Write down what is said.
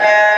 and